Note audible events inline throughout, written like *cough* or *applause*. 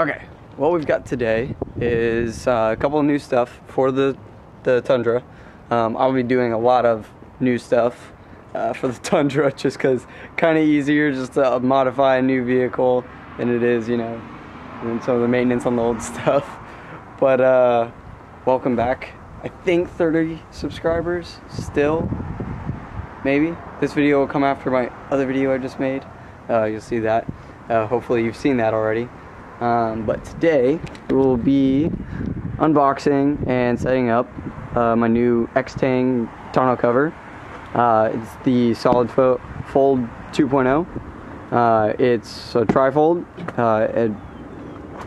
Okay, what we've got today is uh, a couple of new stuff for the the Tundra. Um, I'll be doing a lot of new stuff uh, for the *laughs* Tundra just because kind of easier just to modify a new vehicle than it is, you know, and some of the maintenance on the old *laughs* stuff. But uh, welcome back. I think 30 subscribers still, maybe. This video will come after my other video I just made. Uh, you'll see that. Uh, hopefully you've seen that already. Um, but today we'll be unboxing and setting up uh, my new Extang tonneau cover. Uh, it's the Solid Fo Fold 2.0. Uh, it's a trifold. Uh, it,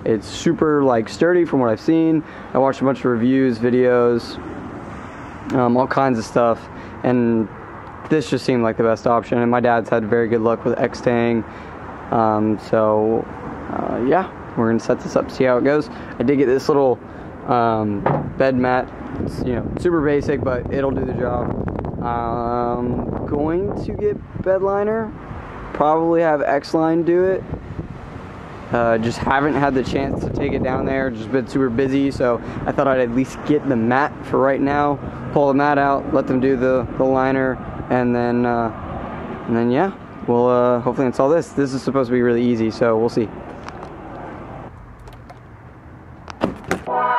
it's super like sturdy from what I've seen. I watched a bunch of reviews, videos, um, all kinds of stuff, and this just seemed like the best option. And my dad's had very good luck with Extang, um, so uh, yeah we're gonna set this up, see how it goes. I did get this little um, bed mat. It's, you know, super basic, but it'll do the job. Um, going to get bed liner. Probably have X-Line do it. Uh, just haven't had the chance to take it down there. Just been super busy, so I thought I'd at least get the mat for right now. Pull the mat out, let them do the, the liner, and then uh, and then yeah, we'll uh, hopefully install this. This is supposed to be really easy, so we'll see. Bye.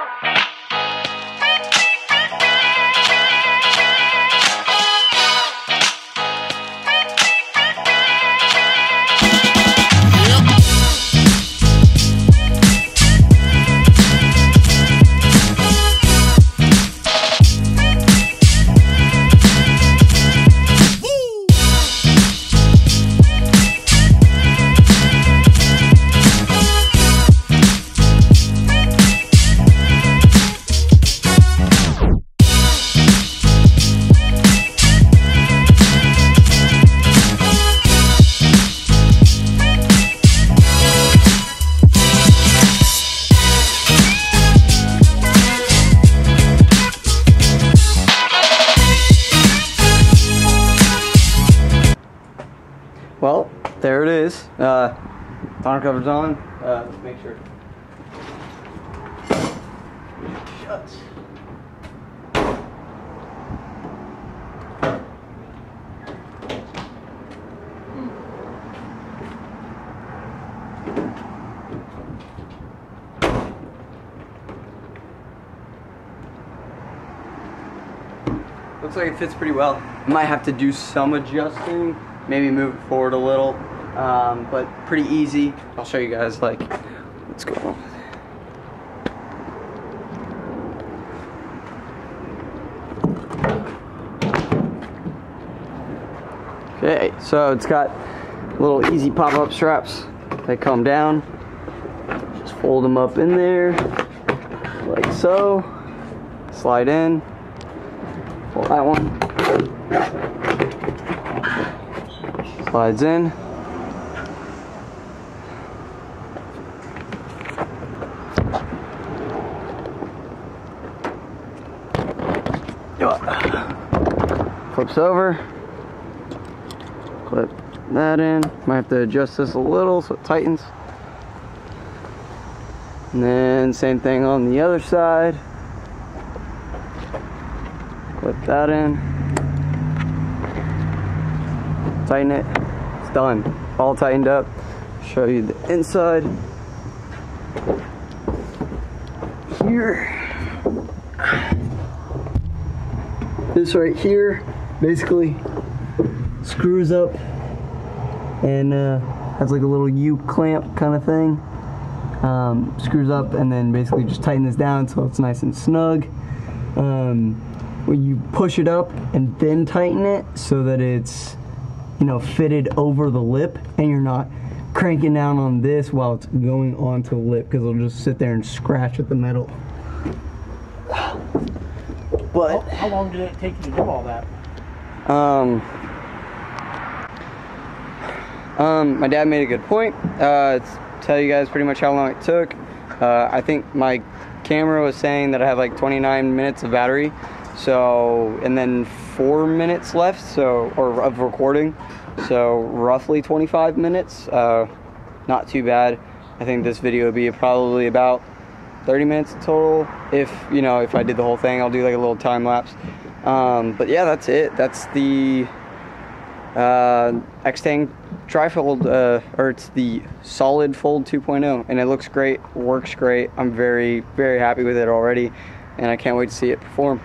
Well, there it is. Uh, tonneau cover's on. Uh, let's make sure. Shuts. Looks like it fits pretty well. Might have to do some adjusting, maybe move it forward a little, um, but pretty easy. I'll show you guys like going on. Okay, so it's got little easy pop-up straps. They come down. Just fold them up in there, like so. Slide in. Pull that one. Slides in. Flips over. Clip that in. Might have to adjust this a little so it tightens. And then same thing on the other side. Clip that in. Tighten it. Done. All tightened up. Show you the inside. Here. This right here basically screws up and uh, has like a little U clamp kind of thing. Um, screws up and then basically just tighten this down so it's nice and snug. Um, when you push it up and then tighten it so that it's you know fitted over the lip and you're not cranking down on this while it's going onto the lip because it'll just sit there and scratch at the metal. But How, how long did it take you to do all that? um, um, my dad made a good point. Uh, to tell you guys pretty much how long it took. Uh, I think my camera was saying that I have like 29 minutes of battery, so and then four minutes left, so or of recording, so roughly 25 minutes. Uh, not too bad. I think this video would be probably about 30 minutes total. If you know, if I did the whole thing, I'll do like a little time lapse. Um, but yeah, that's it. That's the uh, Extang trifold, uh, or it's the solid fold 2.0, and it looks great, works great. I'm very, very happy with it already, and I can't wait to see it perform.